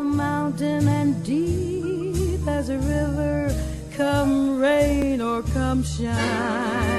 mountain and deep as a river, come rain or come shine.